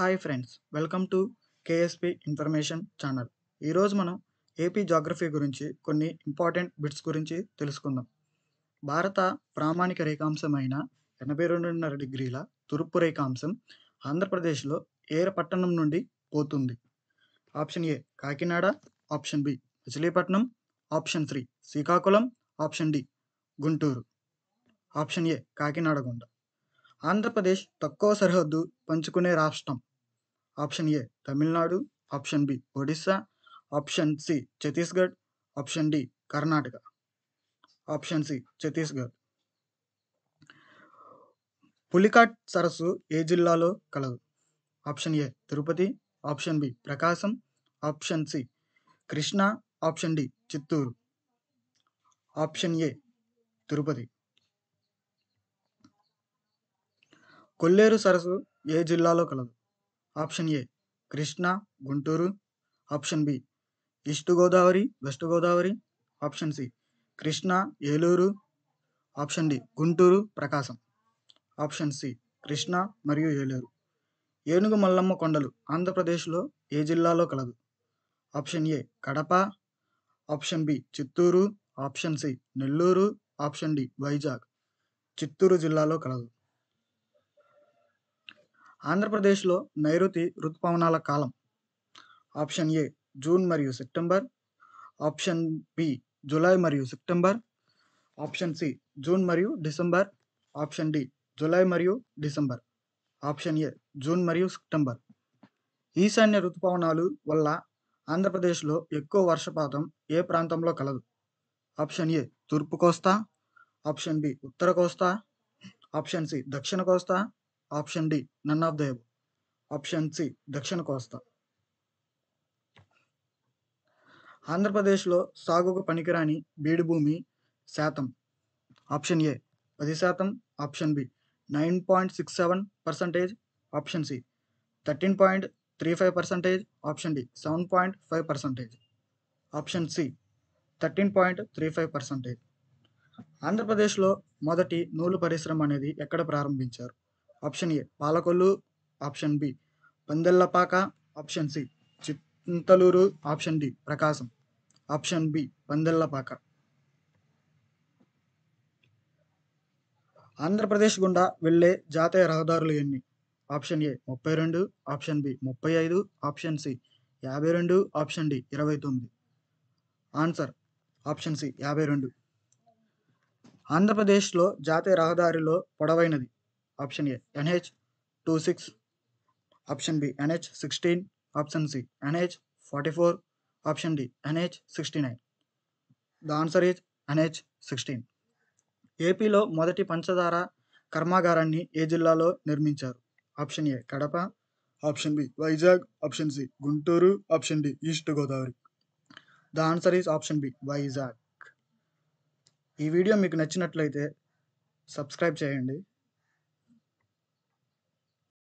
Hi friends welcome to KSP information channel. ఈరోజు మనం AP geography గురించి కొన్ని ఇంపార్టెంట్ బిట్స్ గురించి తెలుసుకుందాం. భారత ప్రామాణిక రేఖాంశమైన ఎనభై రెండున్నర డిగ్రీల తూర్పు రేఖాంశం ఆంధ్రప్రదేశ్లో ఏ పట్టణం నుండి పోతుంది. Option A Kakinada. Option B Machilipatnam option three Srikakulam. Option D Guntur. Option A Kakinada గుండా ఆంధ్రప్రదేశ్ తక్కువ సరిహద్దు పంచుకునే రాష్ట్రం option A Tamil Nadu option B Odisha option C Chhattisgarh option D Karnataka. Option C Chhattisgarh. Pulicat సరస్సు ఏ జిల్లాలో కలదు? Option A Tirupati option B Prakasam option C Krishna option D Chittoor. Option A Tirupati. Kolleru సరస్సు ఏ జిల్లాలో కలదు? Option A Krishna Guntur. Option B east Godavari west Godavari. Option C Krishna Eluru. Option D Guntur Prakasam. Option C Krishna మరియు ఏలూరు. ఏనుగు మల్లమ్మ కొండలు ఆంధ్రప్రదేశ్లో ఏ జిల్లాలో కలదు? Option A Kadapa. Option B Chittoor. Option C Nellore. Option D Vizag. Chittoor జిల్లాలో కలదు. ఆంధ్రప్రదేశ్లో నైరుతి ఋతుపవనాల కాలం. ఆప్షన్ ఏ జూన్ మరియు సెప్టెంబర్. ఆప్షన్ బి జూలై మరియు సెప్టెంబర్. ఆప్షన్ సి జూన్ మరియు డిసెంబర్. ఆప్షన్ డి జూలై మరియు డిసెంబర్. ఆప్షన్ ఏ జూన్ మరియు సెప్టెంబర్. ఈశాన్య ఋతుపవనాలు వల్ల ఆంధ్రప్రదేశ్లో ఎక్కువ వర్షపాతం ఏ ప్రాంతంలో కలదు? ఆప్షన్ ఏ తూర్పు కోస్తా. ఆప్షన్ బి ఉత్తర కోస్తా. ఆప్షన్ సి దక్షిణ కోస్తా. Option D none of the above option C దక్షిణ కోస్తా. ఆంధ్రప్రదేశ్లో సాగుకు పనికిరాని బీడు భూమి శాతం. ఆప్షన్ ఏ పది శాతం. Option B nine point six seven percentage. Option C thirteen point three five percentage. Option D seven point five percentage. Option C thirteen point three five percentage. ఆంధ్రప్రదేశ్లో మొదటి నూలు పరిశ్రమ అనేది ఎక్కడ ప్రారంభించారు? Option A Palakollu option B Pandellapaka option C Chintaluru option D Prakasam option B Pandellapaka. Andhra Pradesh గుండా వెళ్ళే జాతీయ రహదారులు ఎన్ని? ఆప్షన్ ఏ ముప్పై రెండు ఆప్షన్ బి ముప్పై ఐదు ఆప్షన్ సి యాభై రెండు ఆప్షన్ డి ఇరవై తొమ్మిది. ఆన్సర్ ఆప్షన్ సి యాభై రెండు. ఆంధ్రప్రదేశ్లో జాతీయ రహదారిలో పొడవైనది option A NH two six option B NH sixteen option C NH forty four option D NH sixty nine. The answer is NH sixteen. ఏపీలో మొదటి పంచదార కర్మాగారాన్ని ఏ జిల్లాలో నిర్మించారు? Option A Kadapa option B Vizag option C Guntur option D east Godavari. The answer is option B Vizag. ఈ video మీకు నచ్చినట్లయితే సబ్స్క్రైబ్ చేయండి.